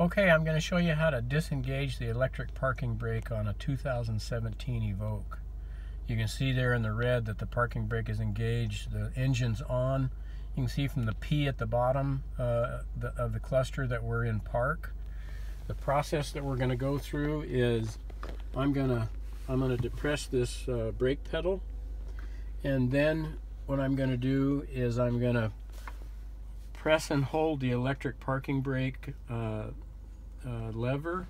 Okay, I'm going to show you how to disengage the electric parking brake on a 2017 Evoque. You can see there in the red that the parking brake is engaged, the engine's on. You can see from the P at the bottom uh, the, of the cluster that we're in park. The process that we're going to go through is I'm going to I'm going to depress this uh, brake pedal and then what I'm going to do is I'm going to press and hold the electric parking brake uh, uh, lever,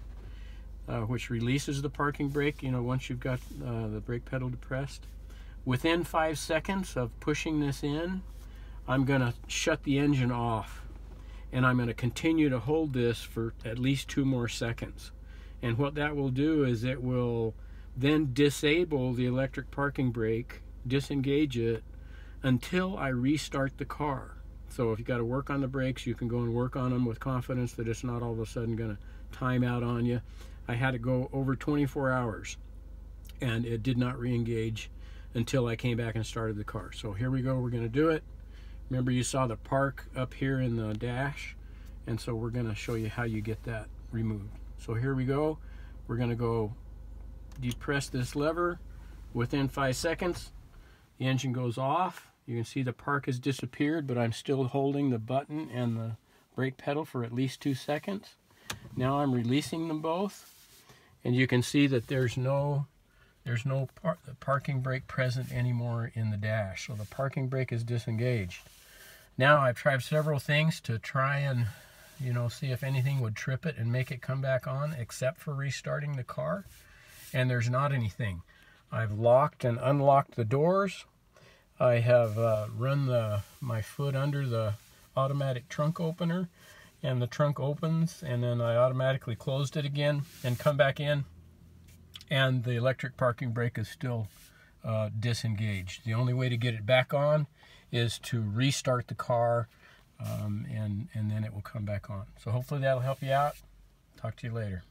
uh, which releases the parking brake, you know, once you've got uh, the brake pedal depressed. Within five seconds of pushing this in, I'm going to shut the engine off. And I'm going to continue to hold this for at least two more seconds. And what that will do is it will then disable the electric parking brake, disengage it, until I restart the car. So if you got to work on the brakes, you can go and work on them with confidence that it's not all of a sudden going to time out on you. I had to go over 24 hours and it did not re-engage until I came back and started the car. So here we go, we're going to do it. Remember you saw the park up here in the dash and so we're going to show you how you get that removed. So here we go. We're going to go depress this lever within five seconds. The engine goes off you can see the park has disappeared, but I'm still holding the button and the brake pedal for at least two seconds. Now I'm releasing them both, and you can see that there's no there's no par parking brake present anymore in the dash. So the parking brake is disengaged. Now I've tried several things to try and you know see if anything would trip it and make it come back on except for restarting the car and there's not anything. I've locked and unlocked the doors I have uh, run the my foot under the automatic trunk opener and the trunk opens and then I automatically closed it again and come back in and the electric parking brake is still uh, disengaged. The only way to get it back on is to restart the car um, and, and then it will come back on. So hopefully that'll help you out. Talk to you later.